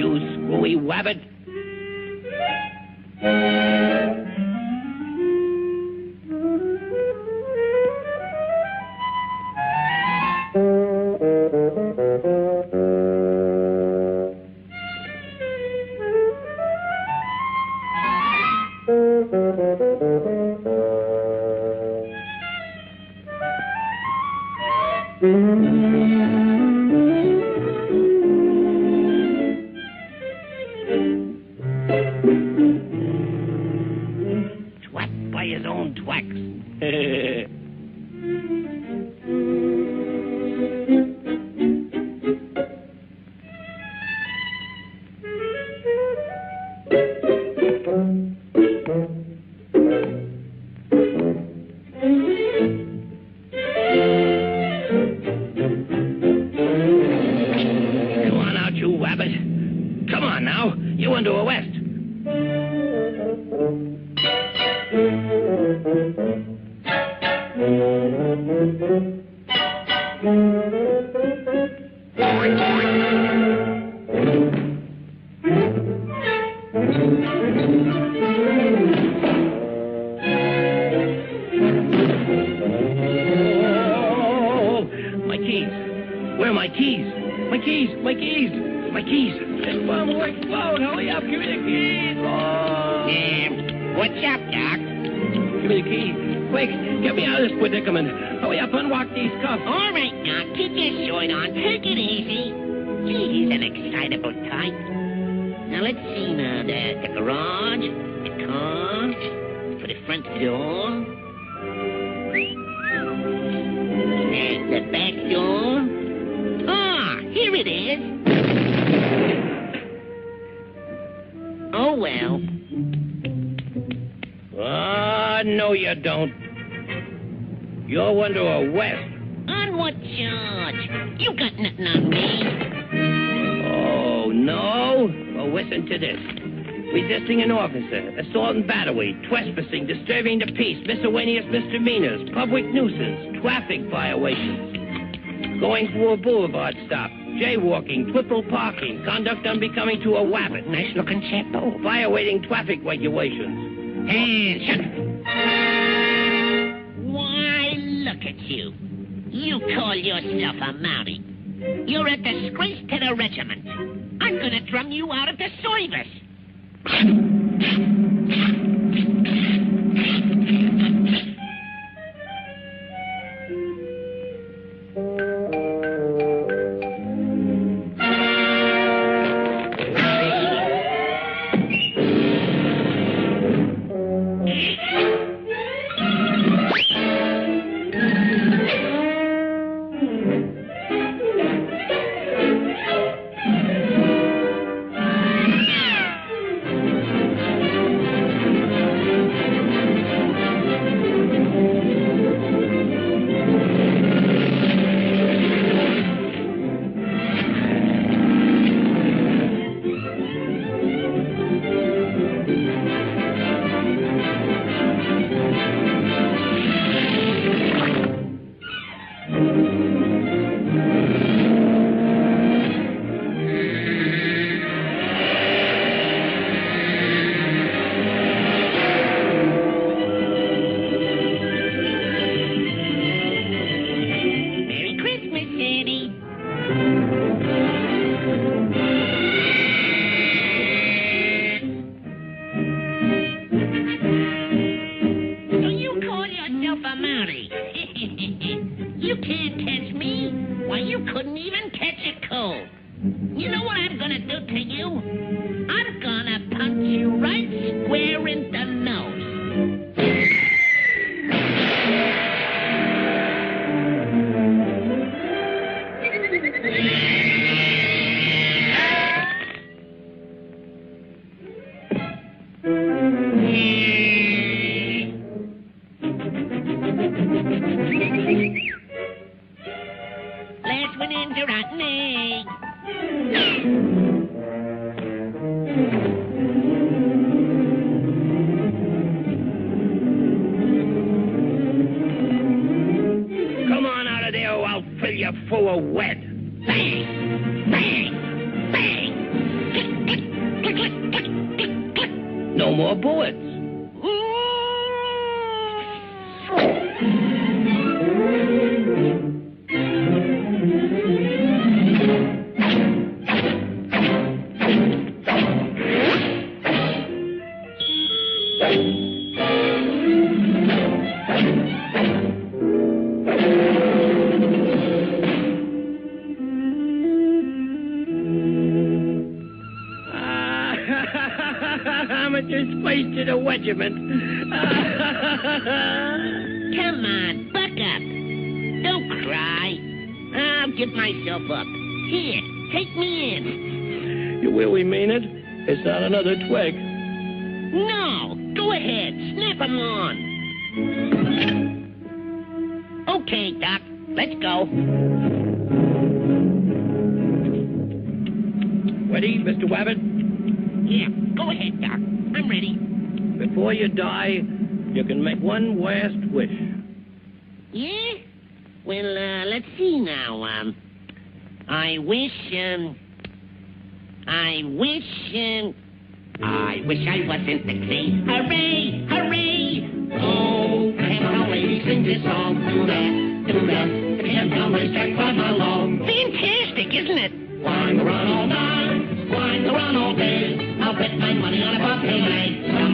you, screwy wabbit. Give me the keys. Quick, get me out of this predicament. Hurry up, unlock these cuffs. All right, now, keep your shirt on. Take it easy. Gee, he's an excitable type. Now, let's see now. The, the garage, the car, for the front door. No, you don't. You're under arrest. On what charge? You got nothing on me. Oh, no? Well, listen to this. Resisting an officer, assault and battery, trespassing, disturbing the peace, miscellaneous misdemeanors, public nuisance, traffic violations, going through a boulevard stop, jaywalking, triple parking, conduct unbecoming to a wabbit, Nice looking chapeau. violating traffic regulations. Hey, shut Why, look at you. You call yourself a Mountie. You're a disgrace to the regiment. I'm gonna drum you out of the service. Yourself a Mountie? you can't catch me. Why, you couldn't even catch a cold. You know what I'm gonna do to you? no more bullets. Amateur space to the regiment. Come on, buck up. Don't cry. I'll give myself up. Here, take me in. you really mean it? It's not another twig. No, go ahead. Snap 'em on. Okay, Doc. Let's go. Ready, Mr. Wabbit? Yeah, go ahead, Doc. I'm ready. Before you die, you can make one last wish. Yeah? Well, uh, let's see now. Um, I wish, um, I wish, um, I wish I wasn't the king. Hooray! Hooray! Oh, Camptown lady, sing this song. Do that, do that. The Camptown racetrack run along. Fantastic, isn't it? Flying around all night, flying around all day. I'll bet my money on a bucket.